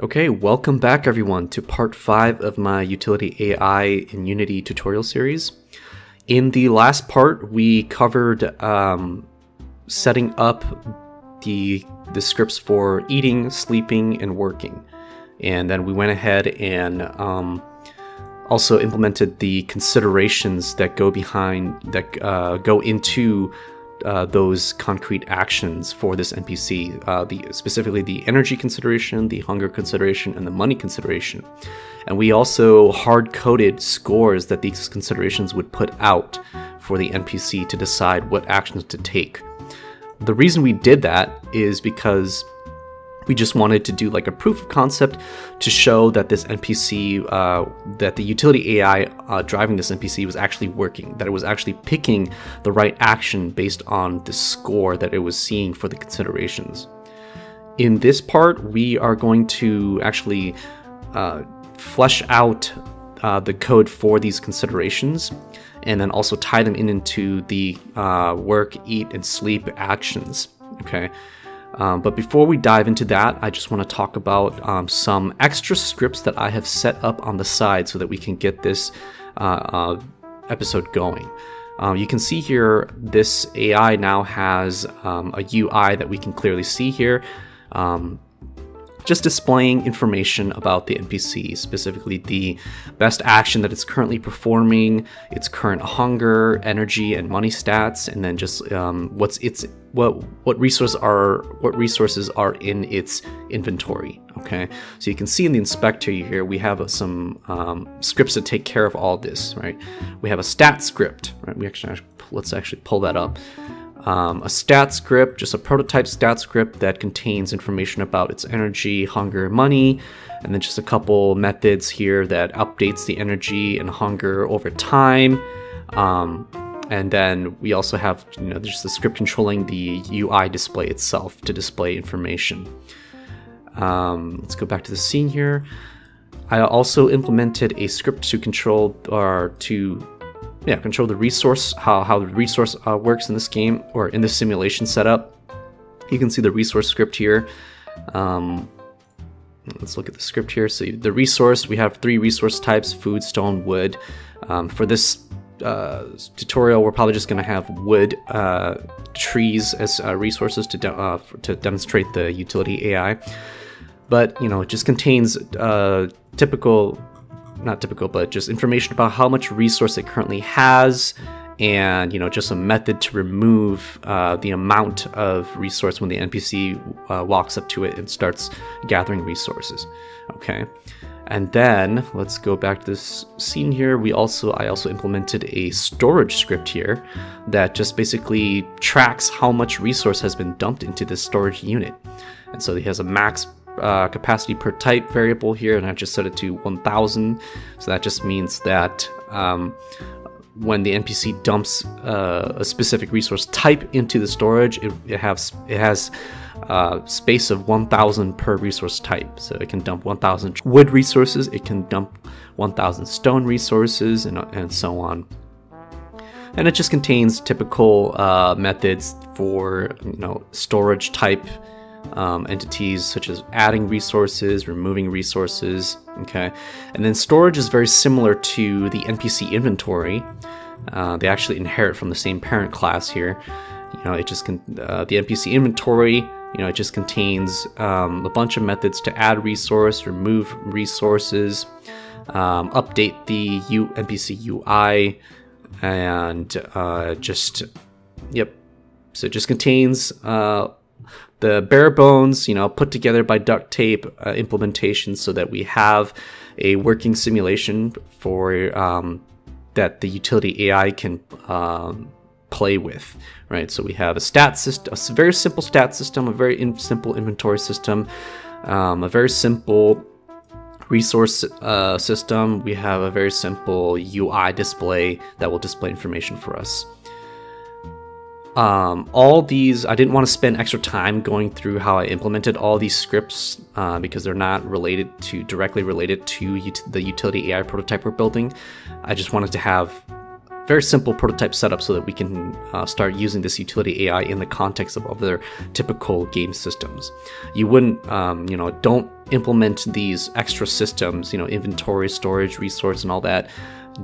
Okay, welcome back everyone to part 5 of my Utility AI in Unity tutorial series. In the last part, we covered um, setting up the, the scripts for eating, sleeping, and working. And then we went ahead and um, also implemented the considerations that go behind, that uh, go into uh, those concrete actions for this NPC, uh, the specifically the energy consideration, the hunger consideration, and the money consideration. And we also hard coded scores that these considerations would put out for the NPC to decide what actions to take. The reason we did that is because we just wanted to do like a proof of concept to show that this NPC, uh, that the utility AI uh, driving this NPC was actually working, that it was actually picking the right action based on the score that it was seeing for the considerations. In this part, we are going to actually uh, flesh out uh, the code for these considerations and then also tie them in into the uh, work, eat, and sleep actions. Okay. Um, but before we dive into that, I just want to talk about um, some extra scripts that I have set up on the side so that we can get this uh, uh, episode going. Um, you can see here, this AI now has um, a UI that we can clearly see here. Just displaying information about the NPC, specifically the best action that it's currently performing, its current hunger, energy, and money stats, and then just um, what's its what what resources are what resources are in its inventory. Okay, so you can see in the inspector here we have some um, scripts that take care of all this. Right, we have a stat script. Right, we actually let's actually pull that up um, a stat script, just a prototype stat script that contains information about its energy, hunger, money, and then just a couple methods here that updates the energy and hunger over time. Um, and then we also have, you know, just the script controlling the UI display itself to display information. Um, let's go back to the scene here. I also implemented a script to control or to yeah, control the resource, how, how the resource uh, works in this game or in this simulation setup. You can see the resource script here. Um, let's look at the script here. So the resource, we have three resource types, food, stone, wood. Um, for this uh, tutorial, we're probably just going to have wood uh, trees as uh, resources to, de uh, to demonstrate the utility AI. But, you know, it just contains uh, typical not typical, but just information about how much resource it currently has, and you know just a method to remove uh, the amount of resource when the NPC uh, walks up to it and starts gathering resources. Okay, and then let's go back to this scene here. We also I also implemented a storage script here that just basically tracks how much resource has been dumped into this storage unit, and so it has a max uh, capacity per type variable here, and I just set it to 1000. So that just means that um, when the NPC dumps uh, a specific resource type into the storage, it, it has it has uh, space of 1000 per resource type. So it can dump 1000 wood resources, it can dump 1000 stone resources, and, and so on. And it just contains typical uh, methods for you know storage type um, entities such as adding resources, removing resources, okay? And then storage is very similar to the NPC inventory. Uh, they actually inherit from the same parent class here. You know, it just can, uh, the NPC inventory, you know, it just contains um, a bunch of methods to add resource, remove resources, um, update the U NPC UI, and uh, just, yep. So it just contains uh, the bare bones, you know, put together by duct tape uh, implementation so that we have a working simulation for um, that the utility AI can um, play with, right? So we have a stat system, a very simple stat system, a very in simple inventory system, um, a very simple resource uh, system. We have a very simple UI display that will display information for us. Um, all these, I didn't want to spend extra time going through how I implemented all these scripts uh, because they're not related to, directly related to ut the utility AI prototype we're building. I just wanted to have very simple prototype setup so that we can uh, start using this utility AI in the context of other typical game systems. You wouldn't, um, you know, don't implement these extra systems, you know, inventory, storage, resource, and all that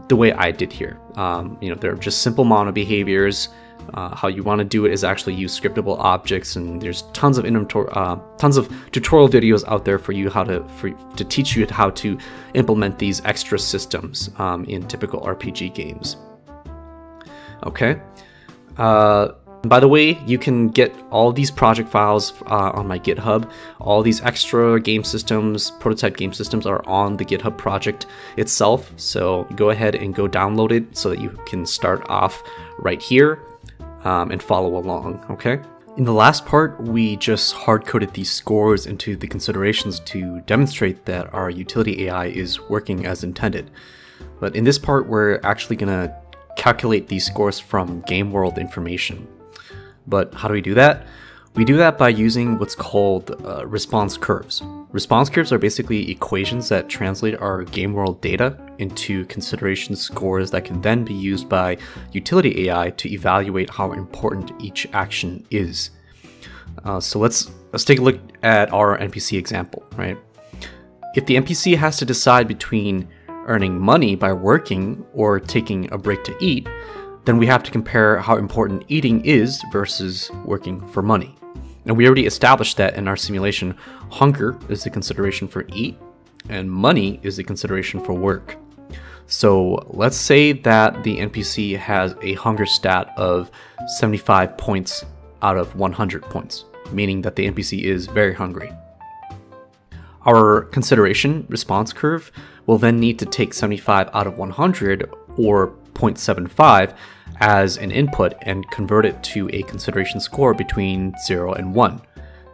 the way I did here. Um, you know, they're just simple mono behaviors. Uh, how you want to do it is actually use scriptable objects, and there's tons of inventory, uh, tons of tutorial videos out there for you how to for, to teach you how to implement these extra systems um, in typical RPG games. Okay. Uh, by the way, you can get all these project files uh, on my GitHub. All these extra game systems, prototype game systems are on the GitHub project itself. So go ahead and go download it so that you can start off right here um, and follow along, okay? In the last part, we just hard-coded these scores into the considerations to demonstrate that our utility AI is working as intended. But in this part, we're actually gonna calculate these scores from game world information. But how do we do that? We do that by using what's called uh, response curves. Response curves are basically equations that translate our game world data into consideration scores that can then be used by utility AI to evaluate how important each action is. Uh, so let's let's take a look at our NPC example, right? If the NPC has to decide between earning money by working or taking a break to eat, then we have to compare how important eating is versus working for money. And we already established that in our simulation, hunger is the consideration for eat, and money is the consideration for work. So let's say that the NPC has a hunger stat of 75 points out of 100 points, meaning that the NPC is very hungry. Our consideration response curve will then need to take 75 out of 100 or 0.75 as an input and convert it to a consideration score between 0 and 1.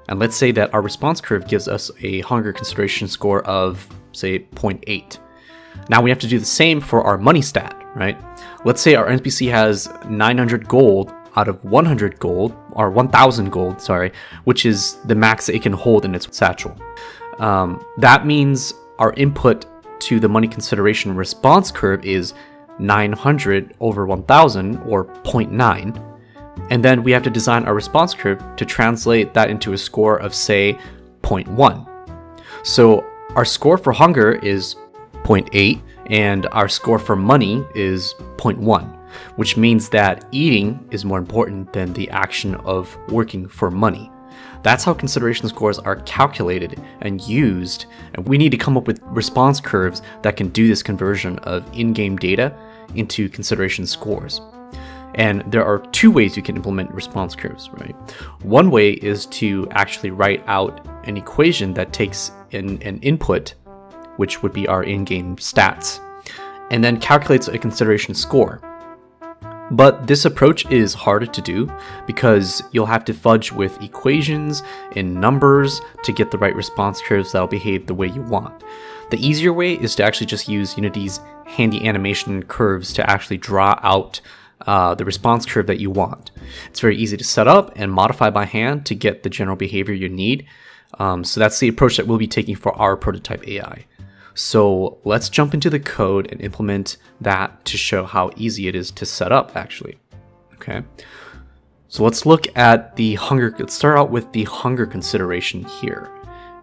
And let's say that our response curve gives us a hunger consideration score of, say, 0.8. Now we have to do the same for our money stat, right? Let's say our NPC has 900 gold out of 100 gold, or 1000 gold, sorry, which is the max it can hold in its satchel. Um, that means our input to the money consideration response curve is 900 over 1000 or 0.9. And then we have to design our response curve to translate that into a score of say 0.1. So our score for hunger is 0.8 and our score for money is 0.1, which means that eating is more important than the action of working for money. That's how consideration scores are calculated and used, and we need to come up with response curves that can do this conversion of in-game data into consideration scores. And there are two ways you can implement response curves, right? One way is to actually write out an equation that takes in an input, which would be our in-game stats, and then calculates a consideration score. But this approach is harder to do because you'll have to fudge with equations and numbers to get the right response curves that'll behave the way you want. The easier way is to actually just use Unity's handy animation curves to actually draw out uh, the response curve that you want. It's very easy to set up and modify by hand to get the general behavior you need. Um, so that's the approach that we'll be taking for our prototype AI. So let's jump into the code and implement that to show how easy it is to set up actually. Okay. So let's look at the hunger, let's start out with the hunger consideration here.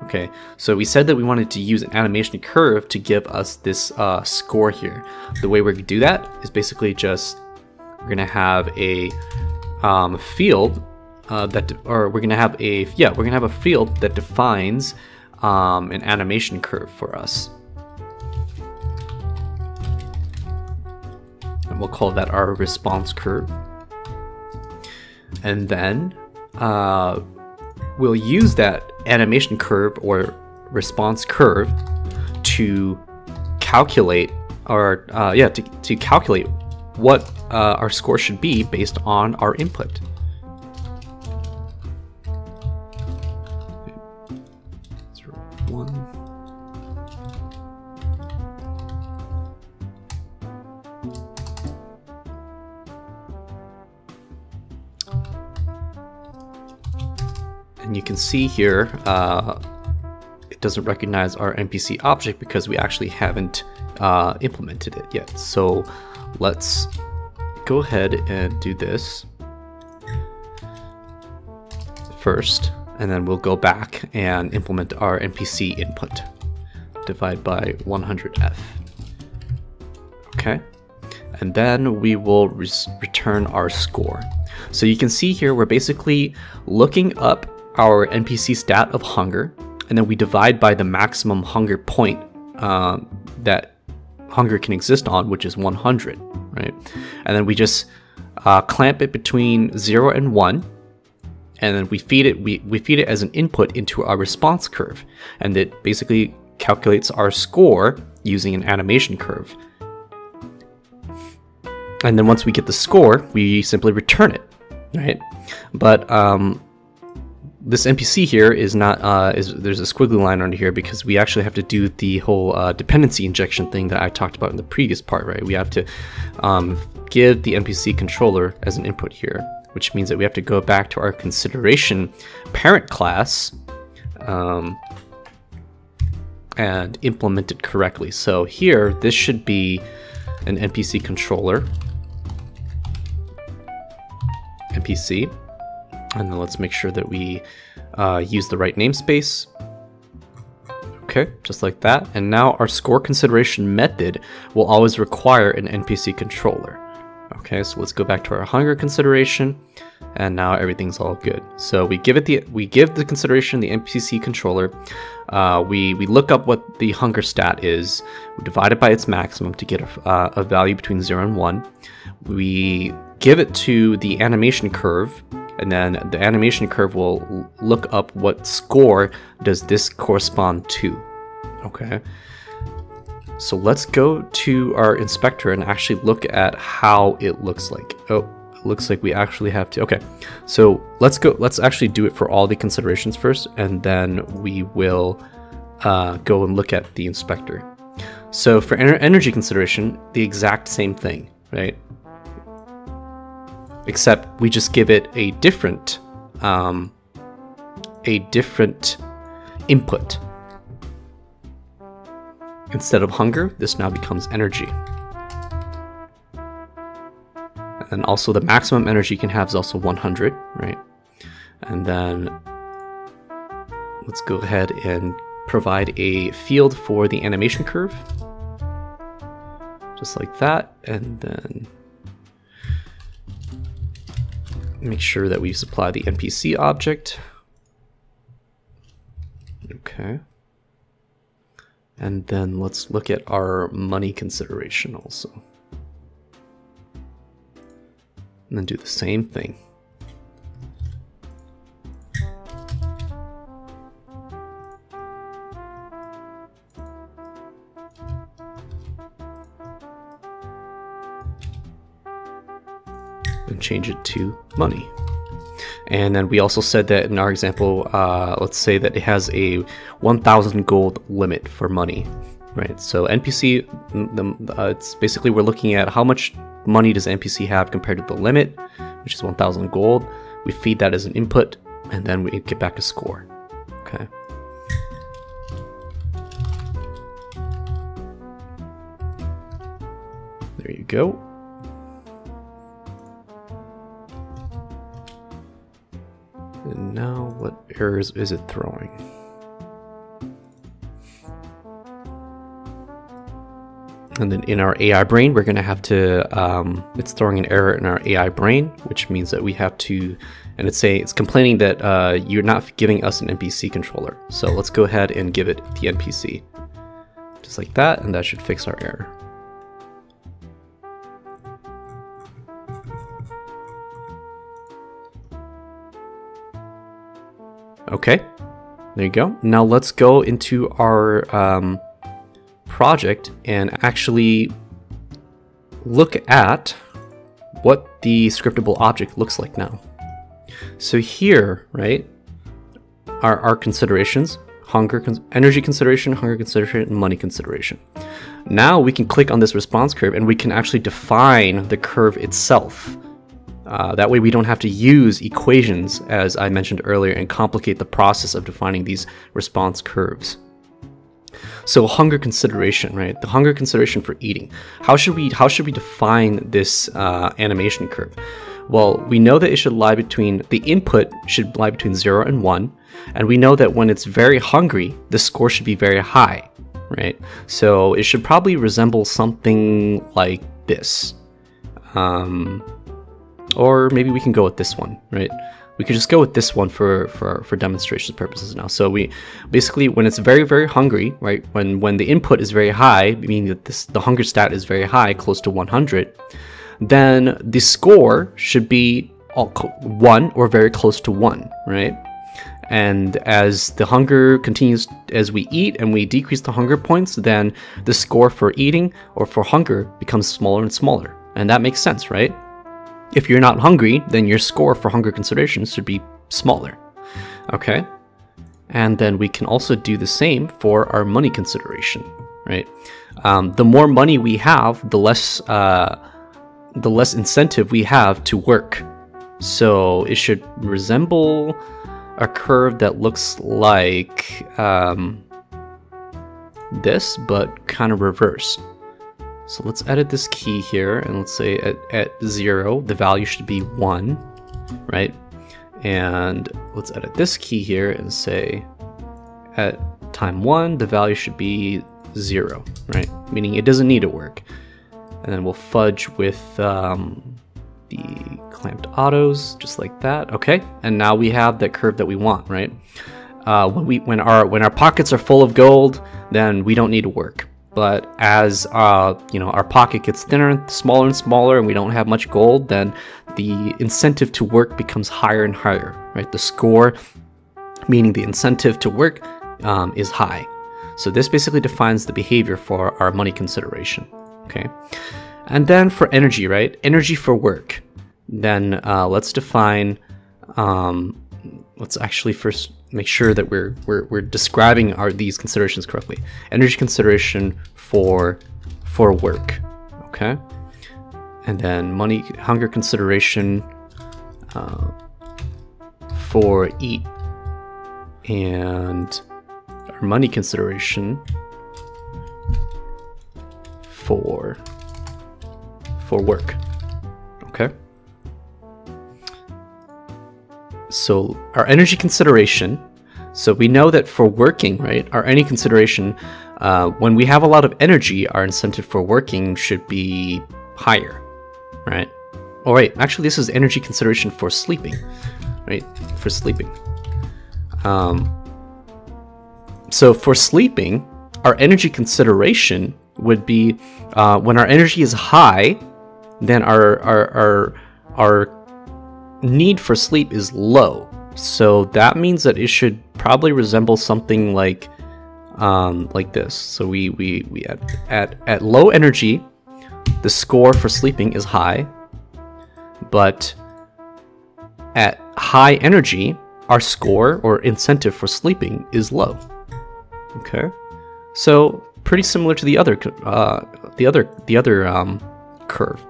Okay, so we said that we wanted to use an animation curve to give us this uh, score here. The way we're gonna do that is basically just, we're gonna have a um, field uh, that, or we're gonna have a, yeah, we're gonna have a field that defines um, an animation curve for us. And we'll call that our response curve. And then uh, we'll use that animation curve or response curve to calculate or uh, yeah to, to calculate what uh, our score should be based on our input. You can see here, uh, it doesn't recognize our NPC object because we actually haven't uh, implemented it yet. So let's go ahead and do this first, and then we'll go back and implement our NPC input. Divide by 100f. Okay. And then we will re return our score. So you can see here, we're basically looking up our NPC stat of hunger, and then we divide by the maximum hunger point uh, that hunger can exist on, which is 100, right? And then we just uh, clamp it between 0 and 1, and then we feed it we, we feed it as an input into our response curve, and it basically calculates our score using an animation curve. And then once we get the score, we simply return it, right? But um, this NPC here is not, uh, is there's a squiggly line under here because we actually have to do the whole uh, dependency injection thing that I talked about in the previous part, right? We have to um, give the NPC controller as an input here, which means that we have to go back to our consideration parent class um, and implement it correctly. So here, this should be an NPC controller, NPC, and then let's make sure that we uh, use the right namespace. Okay, just like that. And now our score consideration method will always require an NPC controller. Okay, so let's go back to our hunger consideration, and now everything's all good. So we give it the we give the consideration the NPC controller. Uh, we we look up what the hunger stat is. We divide it by its maximum to get a, uh, a value between zero and one. We give it to the animation curve and then the animation curve will look up what score does this correspond to. Okay. So let's go to our inspector and actually look at how it looks like. Oh, it looks like we actually have to. Okay. So let's go. Let's actually do it for all the considerations first, and then we will uh, go and look at the inspector. So for energy consideration, the exact same thing, right? Except we just give it a different um, a different input. Instead of hunger, this now becomes energy. And also the maximum energy you can have is also 100, right? And then let's go ahead and provide a field for the animation curve. Just like that. And then make sure that we supply the NPC object. Okay. And then let's look at our money consideration also. And then do the same thing. Change it to money. And then we also said that in our example, uh, let's say that it has a 1000 gold limit for money, right? So NPC, the, uh, it's basically we're looking at how much money does NPC have compared to the limit, which is 1000 gold. We feed that as an input, and then we get back a score, okay? There you go. Now what errors is it throwing? And then in our AI brain, we're going to have to, um, it's throwing an error in our AI brain, which means that we have to, and it's saying, it's complaining that uh, you're not giving us an NPC controller. So let's go ahead and give it the NPC. Just like that, and that should fix our error. Okay, there you go. Now let's go into our um, project and actually look at what the scriptable object looks like now. So here, right, are our considerations, hunger, energy consideration, hunger consideration, and money consideration. Now we can click on this response curve and we can actually define the curve itself. Uh, that way we don't have to use equations, as I mentioned earlier, and complicate the process of defining these response curves. So hunger consideration, right? The hunger consideration for eating. How should we how should we define this uh, animation curve? Well, we know that it should lie between the input should lie between zero and one, and we know that when it's very hungry, the score should be very high, right? So it should probably resemble something like this. Um, or maybe we can go with this one, right? We could just go with this one for, for, for demonstration purposes now. So we basically, when it's very, very hungry, right? When, when the input is very high, meaning that this, the hunger stat is very high, close to 100, then the score should be one or very close to one, right? And as the hunger continues, as we eat and we decrease the hunger points, then the score for eating or for hunger becomes smaller and smaller. And that makes sense, right? If you're not hungry, then your score for hunger considerations should be smaller. Okay? And then we can also do the same for our money consideration, right? Um, the more money we have, the less uh, the less incentive we have to work. So it should resemble a curve that looks like um, this, but kind of reversed. So let's edit this key here and let's say at, at zero, the value should be one, right? And let's edit this key here and say at time one, the value should be zero, right? Meaning it doesn't need to work. And then we'll fudge with um, the clamped autos, just like that. Okay, and now we have that curve that we want, right? Uh, when we when our when our pockets are full of gold, then we don't need to work. But as uh, you know, our pocket gets thinner, and smaller and smaller, and we don't have much gold, then the incentive to work becomes higher and higher, right? The score, meaning the incentive to work, um, is high. So this basically defines the behavior for our money consideration, okay? And then for energy, right? Energy for work. Then uh, let's define, um, let's actually first make sure that we're, we're, we're describing our, these considerations correctly. Energy consideration for, for work, okay? And then money, hunger consideration uh, for eat. And our money consideration for, for work, So our energy consideration, so we know that for working, right, our energy consideration, uh, when we have a lot of energy, our incentive for working should be higher, right? Oh wait, actually this is energy consideration for sleeping, right? For sleeping. Um, so for sleeping, our energy consideration would be uh, when our energy is high, then our our our our need for sleep is low. So that means that it should probably resemble something like um, like this. So we, we, we at, at, at low energy, the score for sleeping is high, but at high energy, our score or incentive for sleeping is low. Okay, so pretty similar to the other uh, the other the other um, curve,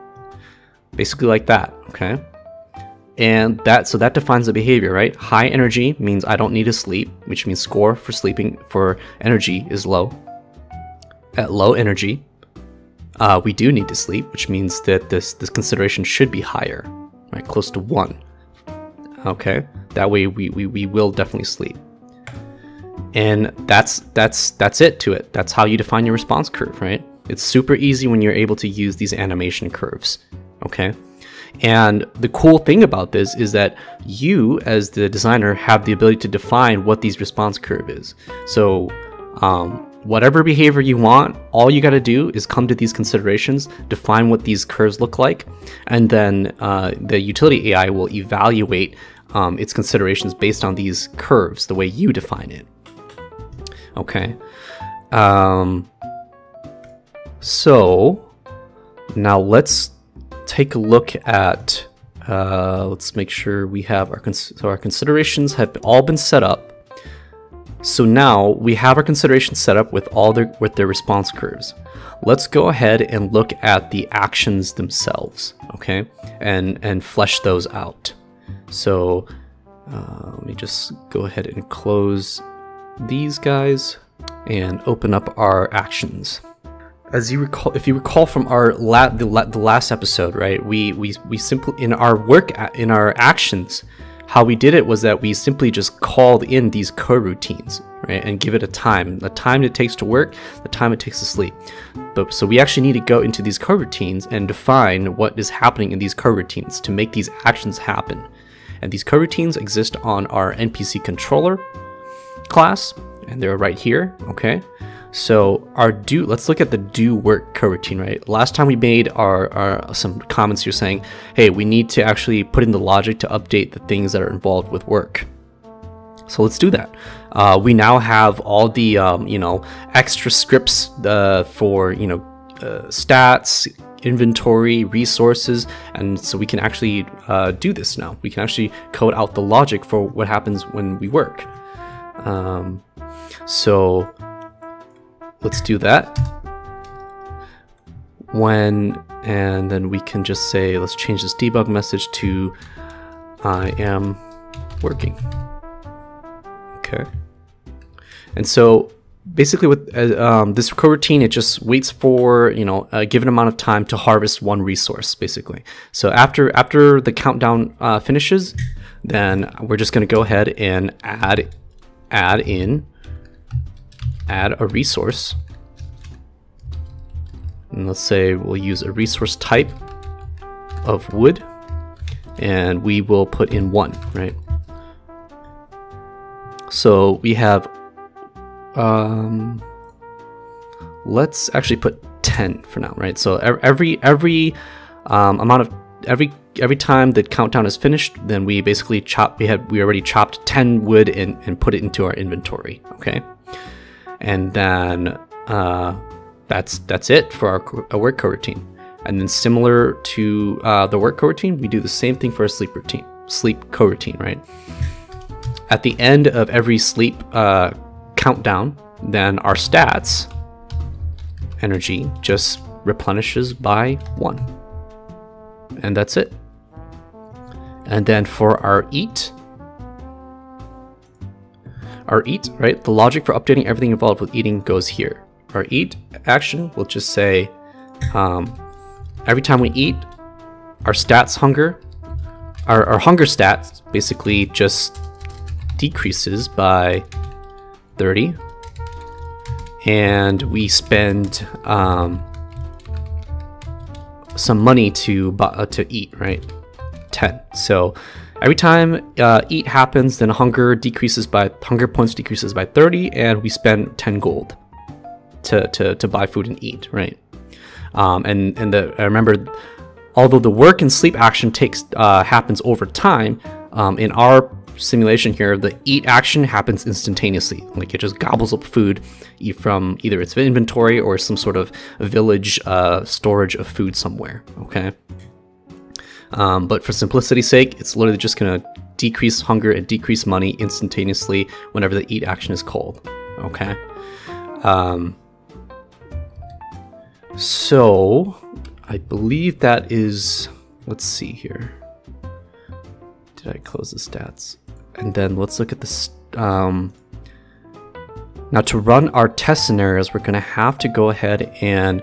basically like that. Okay. And that so that defines the behavior, right? High energy means I don't need to sleep, which means score for sleeping for energy is low. At low energy, uh, we do need to sleep, which means that this this consideration should be higher, right? Close to one. Okay, that way we, we, we will definitely sleep. And that's that's that's it to it. That's how you define your response curve, right? It's super easy when you're able to use these animation curves. Okay. And the cool thing about this is that you, as the designer, have the ability to define what these response curve is. So, um, whatever behavior you want, all you got to do is come to these considerations, define what these curves look like, and then uh, the utility AI will evaluate um, its considerations based on these curves, the way you define it. Okay. Um, so now let's take a look at, uh, let's make sure we have our, so our considerations have all been set up. So now we have our considerations set up with all their, with their response curves. Let's go ahead and look at the actions themselves, okay? And, and flesh those out. So uh, let me just go ahead and close these guys. and open up our actions. As you recall, if you recall from our la- the, la- the last episode, right? We we we simply in our work in our actions, how we did it was that we simply just called in these coroutines, right, and give it a time, the time it takes to work, the time it takes to sleep. But so we actually need to go into these coroutines and define what is happening in these coroutines to make these actions happen. And these coroutines exist on our NPC controller class, and they're right here, okay? So our do, let's look at the do work coroutine, right? Last time we made our, our some comments here saying, hey, we need to actually put in the logic to update the things that are involved with work. So let's do that. Uh, we now have all the um, you know extra scripts uh, for you know uh, stats, inventory, resources, and so we can actually uh, do this now. We can actually code out the logic for what happens when we work. Um, so let's do that. When, and then we can just say, let's change this debug message to I am working. Okay. And so basically with uh, um, this coroutine, it just waits for, you know, a given amount of time to harvest one resource, basically. So after, after the countdown uh, finishes, then we're just going to go ahead and add, add in add a resource. And let's say we'll use a resource type of wood and we will put in one, right? So we have, um, let's actually put 10 for now, right? So every, every um, amount of, every every time the countdown is finished, then we basically chop, we had, we already chopped 10 wood and, and put it into our inventory, okay? And then uh, that's that's it for our, our work coroutine. And then similar to uh, the work coroutine, we do the same thing for a sleep routine, sleep coroutine, right? At the end of every sleep uh, countdown, then our stats energy just replenishes by one, and that's it. And then for our eat, our eat, right? The logic for updating everything involved with eating goes here. Our eat action will just say, um, every time we eat, our stats hunger, our, our hunger stats basically just decreases by 30 and we spend um, some money to uh, to eat, right? 10. So Every time uh, eat happens, then hunger decreases by hunger points decreases by 30, and we spend 10 gold to, to, to buy food and eat, right? Um, and and the I remember, although the work and sleep action takes uh, happens over time, um, in our simulation here, the eat action happens instantaneously. Like it just gobbles up food from either its inventory or some sort of village uh, storage of food somewhere. Okay. Um, but for simplicity's sake, it's literally just going to decrease hunger and decrease money instantaneously whenever the eat action is called. Okay. Um, so I believe that is. Let's see here. Did I close the stats? And then let's look at this. Um, now to run our test scenarios, we're going to have to go ahead and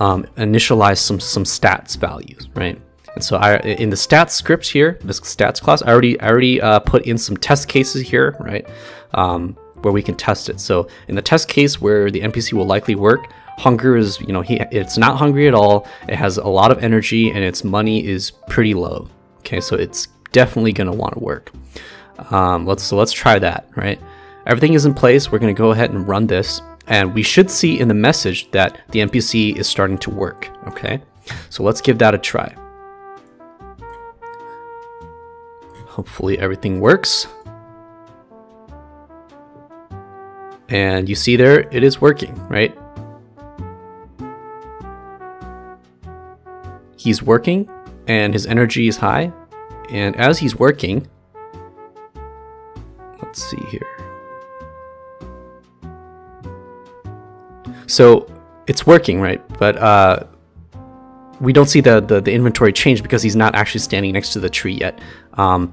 um, initialize some some stats values, right? And so I, in the stats script here, this stats class, I already, I already uh, put in some test cases here, right? Um, where we can test it. So in the test case where the NPC will likely work, hunger is, you know, he, it's not hungry at all. It has a lot of energy and its money is pretty low. Okay, so it's definitely going to want to work. Um, let's so let's try that, right? Everything is in place. We're going to go ahead and run this, and we should see in the message that the NPC is starting to work. Okay, so let's give that a try. Hopefully everything works. And you see there, it is working, right? He's working and his energy is high. And as he's working, let's see here. So it's working, right? But uh, we don't see the, the, the inventory change because he's not actually standing next to the tree yet. Um,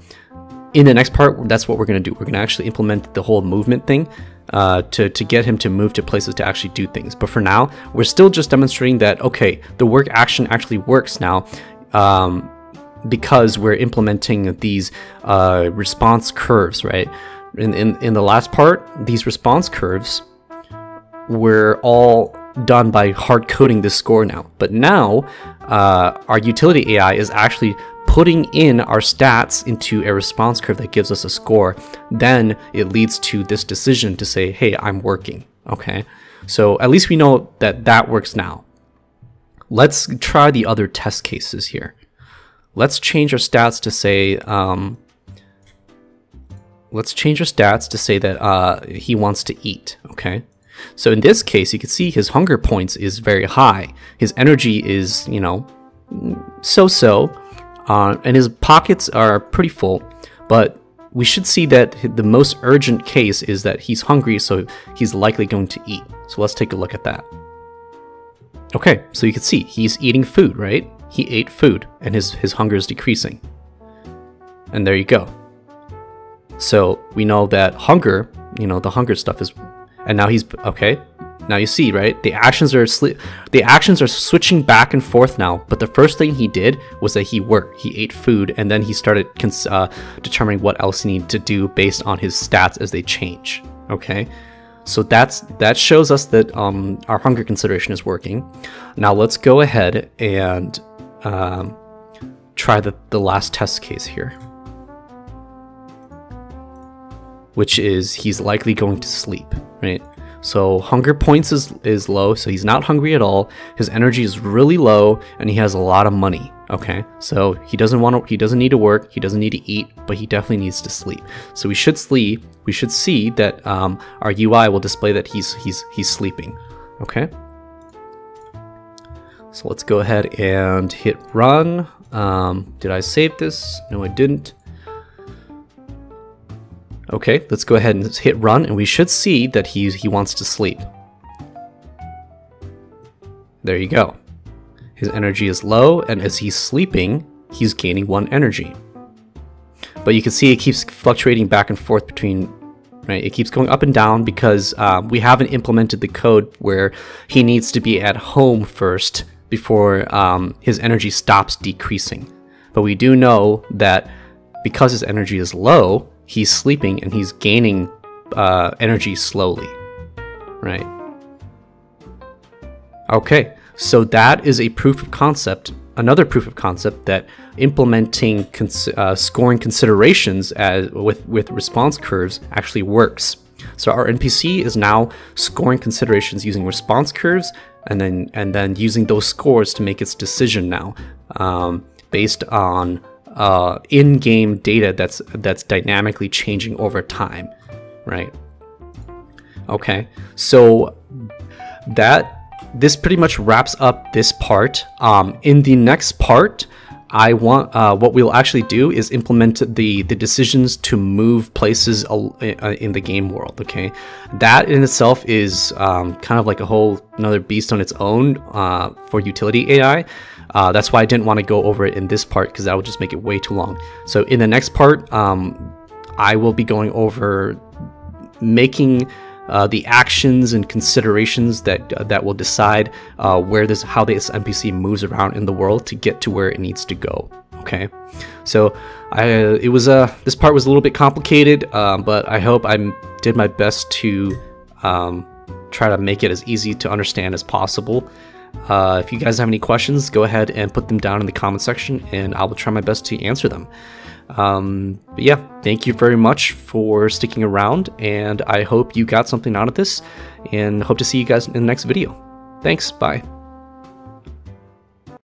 in the next part, that's what we're going to do. We're going to actually implement the whole movement thing. uh, to, to get him to move to places to actually do things. But for now, we're still just demonstrating that, okay, the work action actually works now um, because we're implementing these uh, response curves, right? In, in, in the last part, these response curves were all done by hard coding this score now. But now, uh, our utility AI is actually putting in our stats into a response curve that gives us a score, then it leads to this decision to say, hey, I'm working. Okay. So at least we know that that works now. Let's try the other test cases here. Let's change our stats to say, um, let's change our stats to say that uh, he wants to eat. Okay. So in this case, you can see his hunger points is very high. His energy is, you know, so-so uh, and his pockets are pretty full, but we should see that the most urgent case is that he's hungry, so he's likely going to eat. So let's take a look at that. Okay, so you can see he's eating food, right? He ate food, and his, his hunger is decreasing. And there you go. So we know that hunger, you know, the hunger stuff is, and now he's, okay, now you see, right? The actions are the actions are switching back and forth now. But the first thing he did was that he worked. He ate food, and then he started uh, determining what else he needed to do based on his stats as they change. Okay, so that's that shows us that um, our hunger consideration is working. Now let's go ahead and um, try the the last test case here, which is he's likely going to sleep. Right. So hunger points is, is low, so he's not hungry at all. His energy is really low, and he has a lot of money. Okay, so he doesn't want to. He doesn't need to work. He doesn't need to eat, but he definitely needs to sleep. So we should sleep. We should see that um, our UI will display that he's he's he's sleeping. Okay. So let's go ahead and hit run. Um, did I save this? No, I didn't. Okay, let's go ahead and hit run, and we should see that he, he wants to sleep. There you go. His energy is low, and as he's sleeping, he's gaining one energy. But you can see it keeps fluctuating back and forth between, right? It keeps going up and down because uh, we haven't implemented the code where he needs to be at home first before um, his energy stops decreasing. But we do know that because his energy is low, he's sleeping and he's gaining uh, energy slowly, right? Okay, so that is a proof of concept, another proof of concept that implementing cons uh, scoring considerations as with with response curves actually works. So our NPC is now scoring considerations using response curves, and then and then using those scores to make its decision now, um, based on uh, in-game data that's that's dynamically changing over time, right? Okay, so that this pretty much wraps up this part. Um, in the next part, I want uh, what we'll actually do is implement the the decisions to move places uh, in the game world. Okay, that in itself is um, kind of like a whole another beast on its own uh, for utility AI. Uh, that's why I didn't want to go over it in this part because that would just make it way too long. So in the next part, um, I will be going over making uh, the actions and considerations that uh, that will decide uh, where this how this NPC moves around in the world to get to where it needs to go. Okay, so I it was a uh, this part was a little bit complicated, um, but I hope I did my best to um, try to make it as easy to understand as possible. Uh, if you guys have any questions, go ahead and put them down in the comment section and I will try my best to answer them. Um, but yeah, thank you very much for sticking around and I hope you got something out of this and hope to see you guys in the next video. Thanks, bye.